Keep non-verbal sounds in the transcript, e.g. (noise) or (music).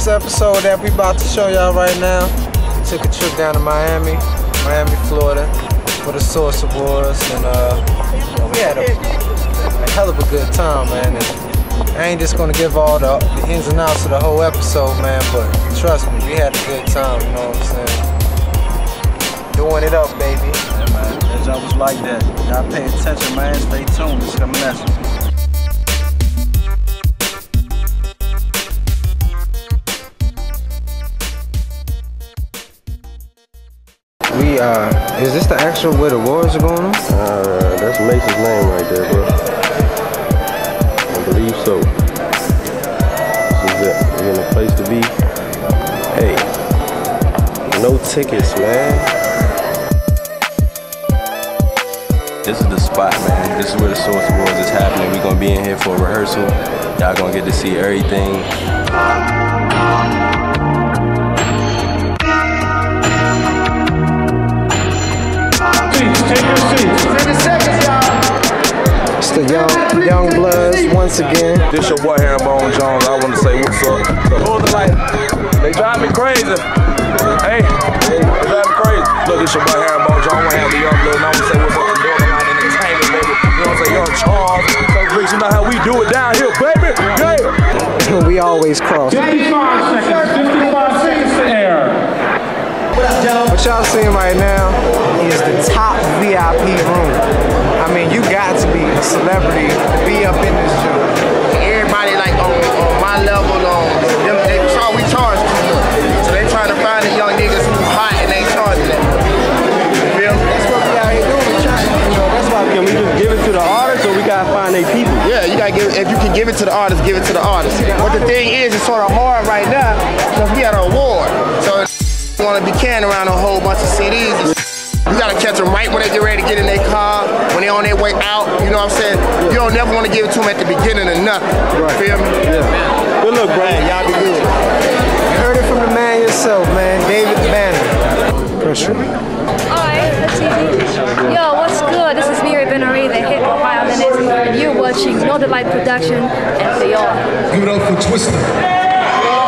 this episode that we about to show y'all right now. Took a trip down to Miami, Miami, Florida, for the Source Awards, and uh, we had a, a hell of a good time, man. And I ain't just gonna give all the, the ins and outs of the whole episode, man, but trust me, we had a good time, you know what I'm saying? Doing it up, baby. Yeah, man. Job was like that. Y'all pay attention, man. Stay tuned. It's coming at you. We, uh, is this the actual where the wars are going on? Uh, that's Mason's name right there, bro. I believe so. This is it. We're in a place to be. Hey, no tickets, man. This is the spot, man. This is where the Source Awards is happening. We're gonna be in here for a rehearsal. Y'all gonna get to see everything. Once again. This your boy Herringbone Jones. I want to say what's up. Hold the light. They drive me crazy. Hey, they drive me crazy. Look, this your boy Herringbone Jones. I want to have the young blood. I want to say what's up to Northern Entertainment, baby. You know what I'm saying? Young Charles. So, Briggs, you know how we do it down here, baby. Yeah. (laughs) we always cross. 55 seconds, 55 seconds to air. What y'all seeing right now is the top VIP room. I mean, you got to be a celebrity to be up in this joint. Gotta give if you can give it to the artist, give it to the artist. But the thing is, it's sort of hard right now because we had an award. So you (laughs) wanna be carrying around a whole bunch of CDs. and You gotta catch them right when they get ready to get in their car, when they're on their way out. You know what I'm saying? You don't never want to give it to them at the beginning of nothing. Right. Feel me? Yeah. Good luck, bro. Man, y'all be good. You heard it from the man yourself, man, David Banner. Pressure. Watching Northern Light Production and Beyond. Give it up for Twista.